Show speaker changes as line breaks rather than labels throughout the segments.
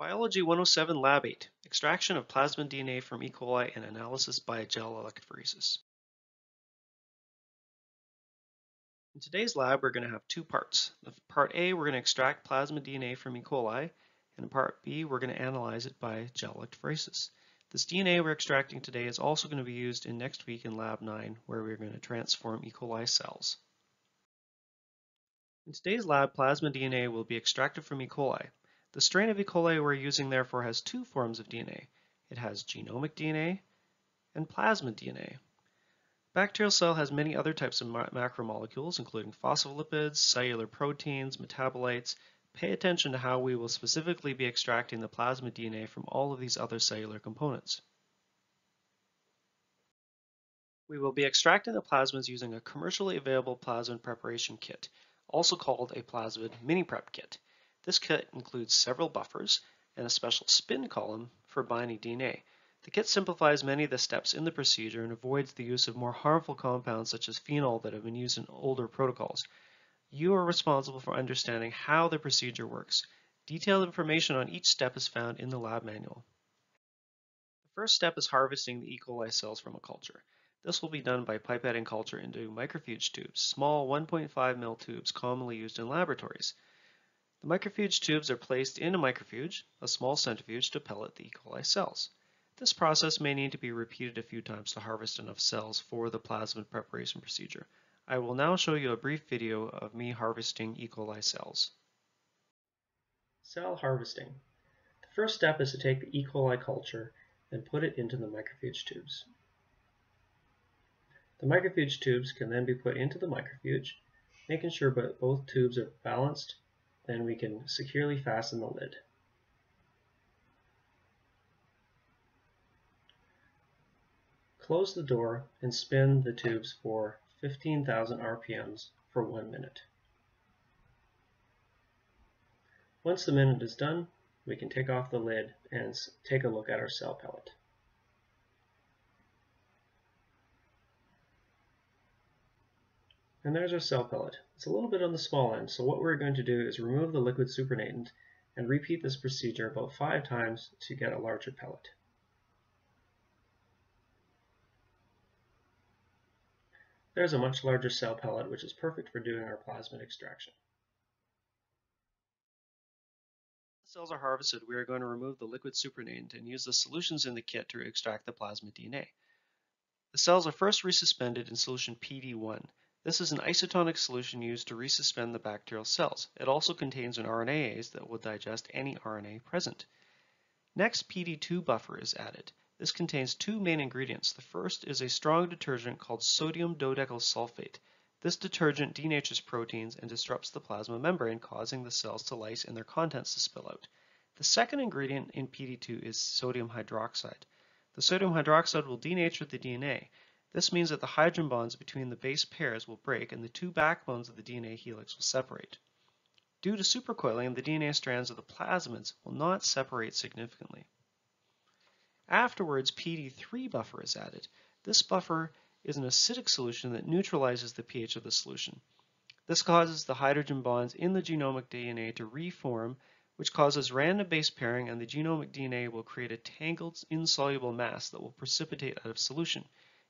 Biology 107 Lab 8 Extraction of Plasmid DNA from E. coli and Analysis by gel electrophoresis. In today's lab, we're going to have two parts. The part A, we're going to extract plasmid DNA from E. coli, and in part B, we're going to analyze it by gel electrophoresis. This DNA we're extracting today is also going to be used in next week in Lab 9, where we're going to transform E. coli cells. In today's lab, plasmid DNA will be extracted from E. coli. The strain of E. coli we're using therefore has two forms of DNA. It has genomic DNA and plasmid DNA. Bacterial cell has many other types of macromolecules, including phospholipids, cellular proteins, metabolites. Pay attention to how we will specifically be extracting the plasmid DNA from all of these other cellular components. We will be extracting the plasmids using a commercially available plasmid preparation kit, also called a plasmid mini-prep kit. This kit includes several buffers and a special spin column for binding DNA. The kit simplifies many of the steps in the procedure and avoids the use of more harmful compounds such as phenol that have been used in older protocols. You are responsible for understanding how the procedure works. Detailed information on each step is found in the lab manual. The first step is harvesting the E. coli cells from a culture. This will be done by pipetting culture into microfuge tubes, small 1.5 ml tubes commonly used in laboratories. The microfuge tubes are placed in a microfuge, a small centrifuge, to pellet the E. coli cells. This process may need to be repeated a few times to harvest enough cells for the plasmid preparation procedure. I will now show you a brief video of me harvesting E. coli cells.
Cell harvesting. The first step is to take the E. coli culture and put it into the microfuge tubes. The microfuge tubes can then be put into the microfuge, making sure both tubes are balanced then we can securely fasten the lid. Close the door and spin the tubes for 15,000 RPMs for one minute. Once the minute is done, we can take off the lid and take a look at our cell pellet. And there's our cell pellet. It's a little bit on the small end, so what we're going to do is remove the liquid supernatant and repeat this procedure about five times to get a larger pellet. There's a much larger cell pellet, which is perfect for doing our plasmid extraction.
cells are harvested, we are going to remove the liquid supernatant and use the solutions in the kit to extract the plasmid DNA. The cells are first resuspended in solution PD1. This is an isotonic solution used to resuspend the bacterial cells. It also contains an RNase that will digest any RNA present. Next, PD2 buffer is added. This contains two main ingredients. The first is a strong detergent called sodium dodecyl sulfate. This detergent denatures proteins and disrupts the plasma membrane, causing the cells to lyse and their contents to spill out. The second ingredient in PD2 is sodium hydroxide. The sodium hydroxide will denature the DNA. This means that the hydrogen bonds between the base pairs will break and the two backbones of the DNA helix will separate. Due to supercoiling, the DNA strands of the plasmids will not separate significantly. Afterwards, PD3 buffer is added. This buffer is an acidic solution that neutralizes the pH of the solution. This causes the hydrogen bonds in the genomic DNA to reform, which causes random base pairing, and the genomic DNA will create a tangled, insoluble mass that will precipitate out of solution.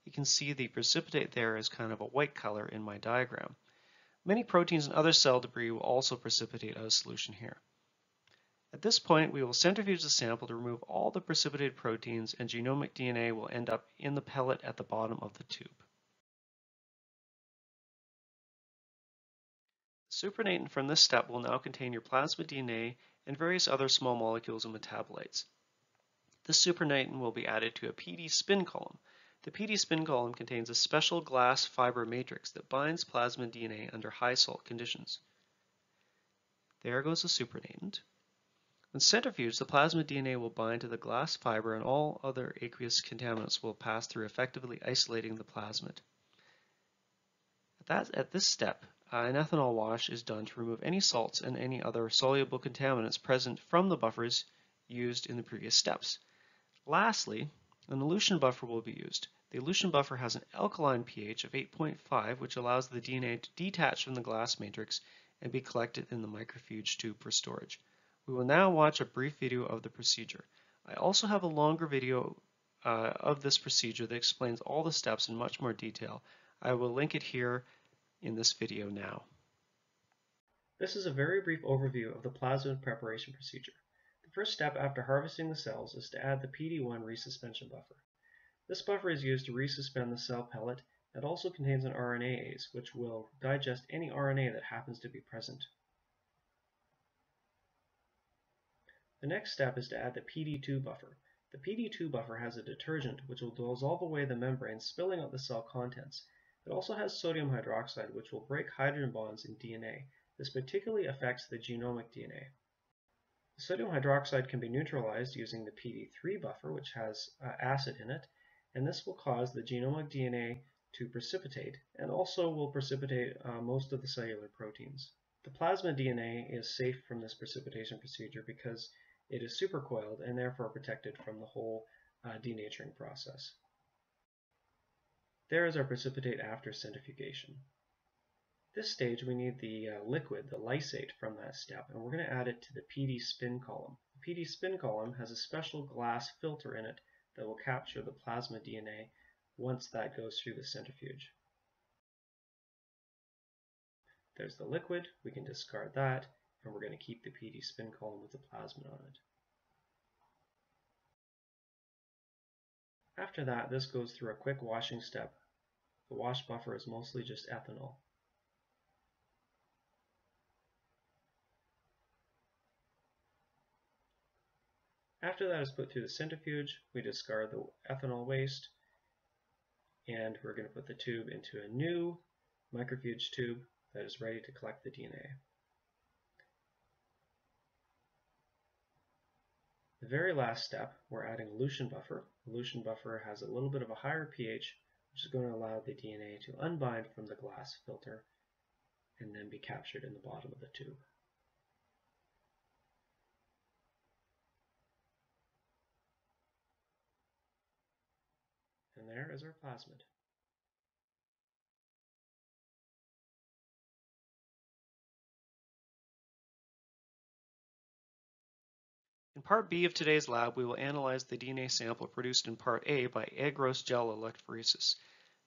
You can see the precipitate there is kind of a white color in my diagram. Many proteins and other cell debris will also precipitate out of solution here. At this point, we will centrifuge the sample to remove all the precipitated proteins and genomic DNA will end up in the pellet at the bottom of the tube. The supernatant from this step will now contain your plasmid DNA and various other small molecules and metabolites. This supernatant will be added to a PD spin column. The PD spin column contains a special glass fiber matrix that binds plasmid DNA under high salt conditions. There goes the supernatant. When centrifuged, the plasmid DNA will bind to the glass fiber and all other aqueous contaminants will pass through effectively isolating the plasmid. At, that, at this step, uh, an ethanol wash is done to remove any salts and any other soluble contaminants present from the buffers used in the previous steps. Lastly, an elution buffer will be used. The elution buffer has an alkaline pH of 8.5, which allows the DNA to detach from the glass matrix and be collected in the microfuge tube for storage. We will now watch a brief video of the procedure. I also have a longer video uh, of this procedure that explains all the steps in much more detail. I will link it here in this video now.
This is a very brief overview of the plasmid preparation procedure. The first step after harvesting the cells is to add the PD-1 resuspension buffer. This buffer is used to resuspend the cell pellet and also contains an RNase, which will digest any RNA that happens to be present. The next step is to add the PD2 buffer. The PD2 buffer has a detergent which will dissolve away the membrane, spilling out the cell contents. It also has sodium hydroxide which will break hydrogen bonds in DNA. This particularly affects the genomic DNA. Sodium hydroxide can be neutralized using the PD3 buffer which has uh, acid in it, and this will cause the genomic DNA to precipitate and also will precipitate uh, most of the cellular proteins. The plasmid DNA is safe from this precipitation procedure because it is supercoiled and therefore protected from the whole uh, denaturing process. There is our precipitate after centrifugation. This stage we need the uh, liquid, the lysate from that step, and we're going to add it to the PD spin column. The PD spin column has a special glass filter in it that will capture the plasmid DNA once that goes through the centrifuge. There's the liquid, we can discard that, and we're going to keep the PD spin column with the plasmid on it. After that, this goes through a quick washing step. The wash buffer is mostly just ethanol. After that is put through the centrifuge, we discard the ethanol waste, and we're going to put the tube into a new microfuge tube that is ready to collect the DNA. The very last step, we're adding a elution buffer. Elution buffer has a little bit of a higher pH, which is going to allow the DNA to unbind from the glass filter and then be captured in the bottom of the tube. There is our plasmid.
In part B of today's lab, we will analyze the DNA sample produced in part A by agarose gel electrophoresis.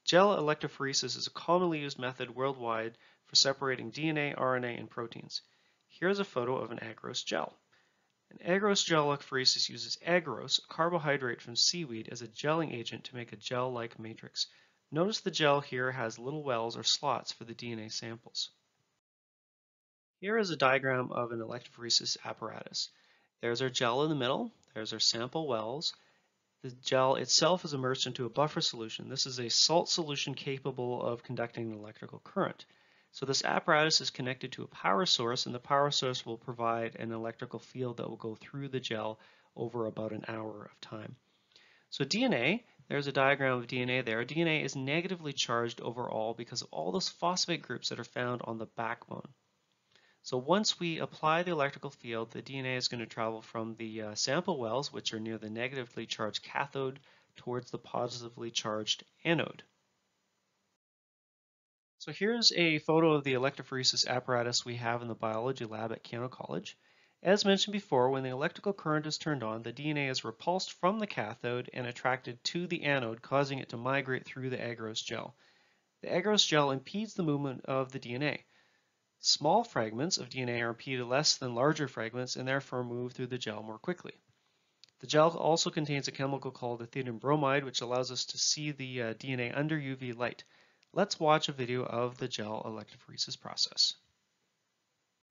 Gel electrophoresis is a commonly used method worldwide for separating DNA, RNA, and proteins. Here is a photo of an agarose gel. An agarose gel electrophoresis uses agarose, a carbohydrate from seaweed, as a gelling agent to make a gel-like matrix. Notice the gel here has little wells or slots for the DNA samples. Here is a diagram of an electrophoresis apparatus. There's our gel in the middle. There's our sample wells. The gel itself is immersed into a buffer solution. This is a salt solution capable of conducting an electrical current. So this apparatus is connected to a power source and the power source will provide an electrical field that will go through the gel over about an hour of time. So DNA, there's a diagram of DNA there. DNA is negatively charged overall because of all those phosphate groups that are found on the backbone. So once we apply the electrical field, the DNA is going to travel from the uh, sample wells, which are near the negatively charged cathode, towards the positively charged anode. So here's a photo of the electrophoresis apparatus we have in the biology lab at Keyano College. As mentioned before, when the electrical current is turned on, the DNA is repulsed from the cathode and attracted to the anode, causing it to migrate through the agarose gel. The agarose gel impedes the movement of the DNA. Small fragments of DNA are impeded less than larger fragments and therefore move through the gel more quickly. The gel also contains a chemical called ethidium bromide, which allows us to see the uh, DNA under UV light. Let's watch a video of the gel electrophoresis process.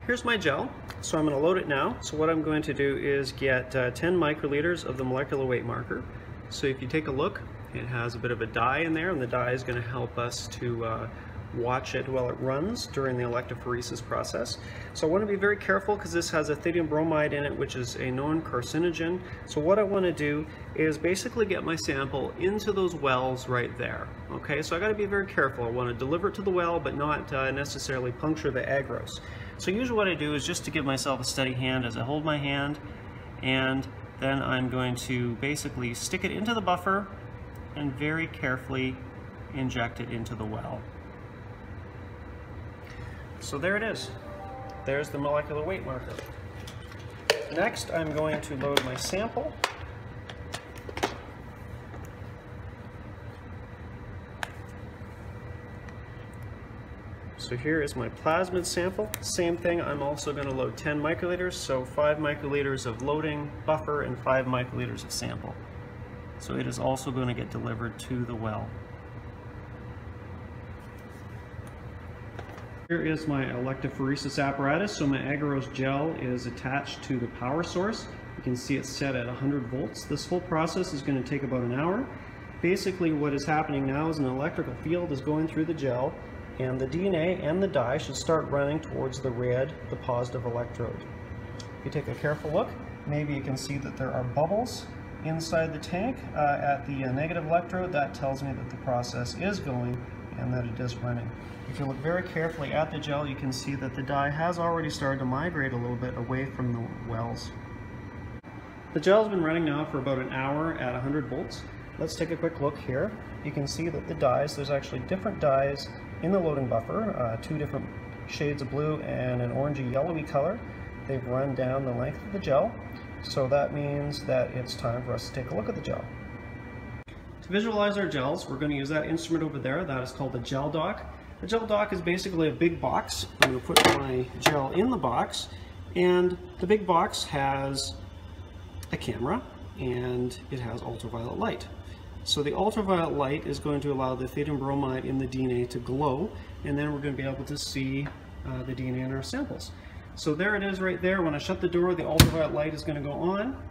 Here's my gel, so I'm going to load it now. So what I'm going to do is get uh, 10 microliters of the molecular weight marker. So if you take a look, it has a bit of a dye in there, and the dye is going to help us to uh, watch it while it runs during the electrophoresis process. So I want to be very careful because this has ethidium bromide in it, which is a known carcinogen. So what I want to do is basically get my sample into those wells right there. Okay, so I got to be very careful. I want to deliver it to the well, but not uh, necessarily puncture the agarose. So usually what I do is just to give myself a steady hand as I hold my hand, and then I'm going to basically stick it into the buffer and very carefully inject it into the well. So there it is. There's the molecular weight marker. Next, I'm going to load my sample. So here is my plasmid sample. Same thing, I'm also going to load 10 microliters, so 5 microliters of loading buffer and 5 microliters of sample. So it is also going to get delivered to the well. Here is my electrophoresis apparatus. So my agarose gel is attached to the power source. You can see it's set at 100 volts. This whole process is going to take about an hour. Basically what is happening now is an electrical field is going through the gel and the DNA and the dye should start running towards the red, the positive electrode. If you take a careful look, maybe you can see that there are bubbles inside the tank uh, at the uh, negative electrode. That tells me that the process is going and that it is running. If you look very carefully at the gel, you can see that the dye has already started to migrate a little bit away from the wells. The gel's been running now for about an hour at 100 volts. Let's take a quick look here. You can see that the dyes, there's actually different dyes in the loading buffer, uh, two different shades of blue and an orangey yellowy color. They've run down the length of the gel, so that means that it's time for us to take a look at the gel. Visualize our gels, we're going to use that instrument over there. That is called the gel doc. The gel doc is basically a big box. I'm going to put my gel in the box, and the big box has a camera, and it has ultraviolet light. So the ultraviolet light is going to allow the ethidium bromide in the DNA to glow, and then we're going to be able to see uh, the DNA in our samples. So there it is right there. When I shut the door, the ultraviolet light is going to go on,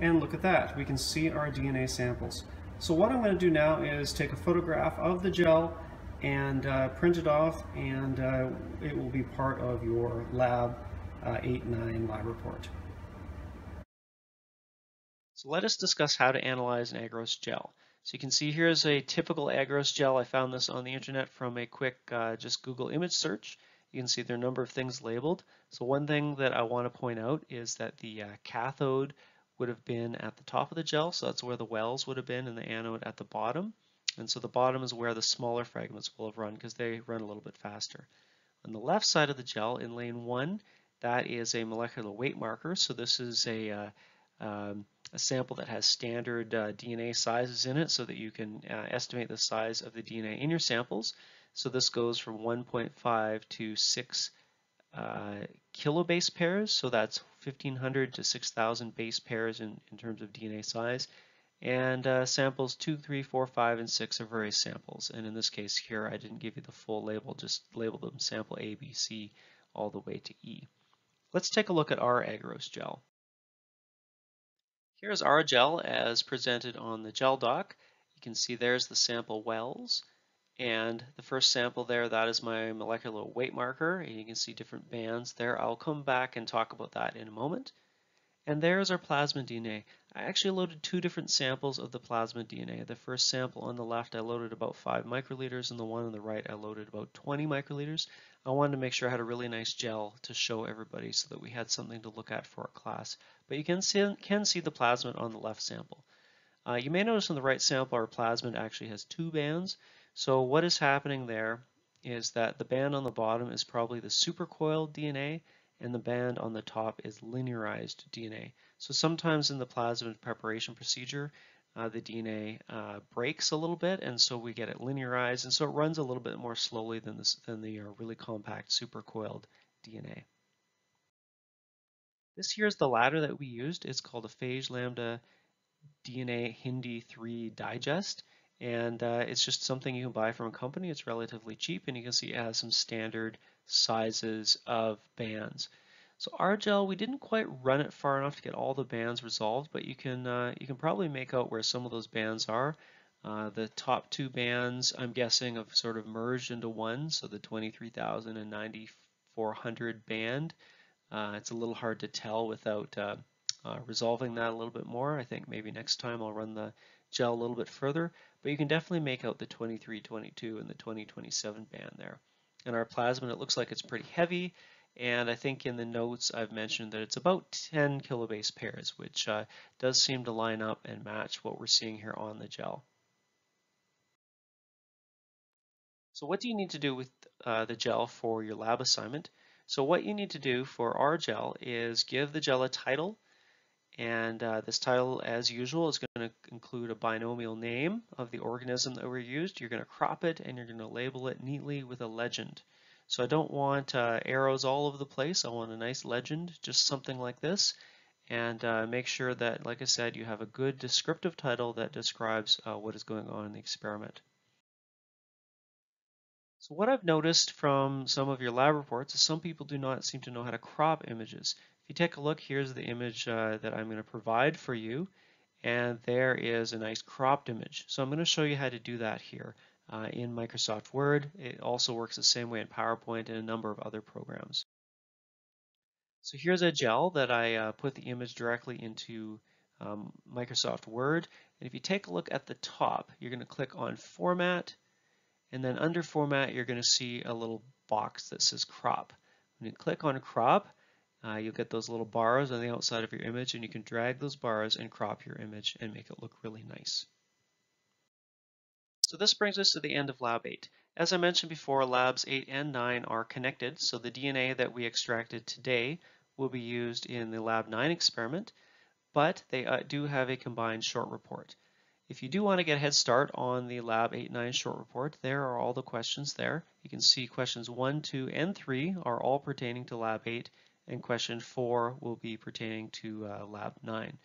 and look at that. We can see our DNA samples. So what I'm going to do now is take a photograph of the gel and uh, print it off, and uh, it will be part of your Lab uh, 8-9 lab report.
So let us discuss how to analyze an agarose gel. So you can see here's a typical agarose gel. I found this on the internet from a quick uh, just Google image search. You can see there are a number of things labeled. So one thing that I want to point out is that the uh, cathode would have been at the top of the gel, so that's where the wells would have been, and the anode at the bottom. And so the bottom is where the smaller fragments will have run because they run a little bit faster. On the left side of the gel in lane 1, that is a molecular weight marker. So this is a uh, um, a sample that has standard uh, DNA sizes in it so that you can uh, estimate the size of the DNA in your samples. So this goes from 1.5 to 6 uh, kilobase pairs, so that's 1500 to 6000 base pairs in, in terms of DNA size. And uh, samples 2, 3, 4, 5, and 6 are various samples. And in this case here, I didn't give you the full label, just label them sample A, B, C, all the way to E. Let's take a look at our agarose gel. Here's our gel as presented on the gel doc. You can see there's the sample wells. And the first sample there, that is my molecular weight marker. And you can see different bands there. I'll come back and talk about that in a moment. And there's our plasmid DNA. I actually loaded two different samples of the plasmid DNA. The first sample on the left I loaded about 5 microliters and the one on the right I loaded about 20 microliters. I wanted to make sure I had a really nice gel to show everybody so that we had something to look at for our class. But you can see, can see the plasmid on the left sample. Uh, you may notice on the right sample our plasmid actually has two bands. So what is happening there is that the band on the bottom is probably the supercoiled DNA and the band on the top is linearized DNA. So sometimes in the plasmid preparation procedure, uh, the DNA uh, breaks a little bit, and so we get it linearized, and so it runs a little bit more slowly than, this, than the uh, really compact supercoiled DNA. This here is the ladder that we used. It's called a Phage Lambda DNA HindIII Digest, and uh, it's just something you can buy from a company. It's relatively cheap, and you can see it has some standard sizes of bands. So our gel, we didn't quite run it far enough to get all the bands resolved, but you can uh, you can probably make out where some of those bands are. Uh, the top two bands, I'm guessing, have sort of merged into one, so the 23,000 and 9400 band. Uh, it's a little hard to tell without uh, uh, resolving that a little bit more. I think maybe next time I'll run the gel a little bit further, but you can definitely make out the 2322 and the 2027 band there. And our plasmid, it looks like it's pretty heavy. And I think in the notes I've mentioned that it's about 10 kilobase pairs, which uh, does seem to line up and match what we're seeing here on the gel. So what do you need to do with uh, the gel for your lab assignment? So what you need to do for our gel is give the gel a title and uh, this title, as usual, is going to include a binomial name of the organism that we used. You're going to crop it and you're going to label it neatly with a legend. So I don't want uh, arrows all over the place. I want a nice legend, just something like this. And uh, make sure that, like I said, you have a good descriptive title that describes uh, what is going on in the experiment. So what I've noticed from some of your lab reports is some people do not seem to know how to crop images. You take a look, here's the image uh, that I'm going to provide for you, and there is a nice cropped image. So I'm going to show you how to do that here uh, in Microsoft Word. It also works the same way in PowerPoint and a number of other programs. So here's a gel that I uh, put the image directly into um, Microsoft Word. And if you take a look at the top, you're going to click on Format, and then under Format, you're going to see a little box that says Crop. When you click on Crop, uh, you'll get those little bars on the outside of your image and you can drag those bars and crop your image and make it look really nice. So this brings us to the end of Lab 8. As I mentioned before, Labs 8 and 9 are connected, so the DNA that we extracted today will be used in the Lab 9 experiment, but they uh, do have a combined short report. If you do want to get a head start on the Lab 8-9 short report, there are all the questions there. You can see questions 1, 2, and 3 are all pertaining to Lab 8, and question four will be pertaining to uh, Lab 9.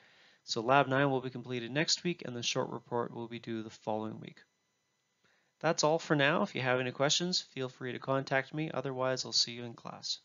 So Lab 9 will be completed next week and the short report will be due the following week. That's all for now. If you have any questions, feel free to contact me. Otherwise, I'll see you in class.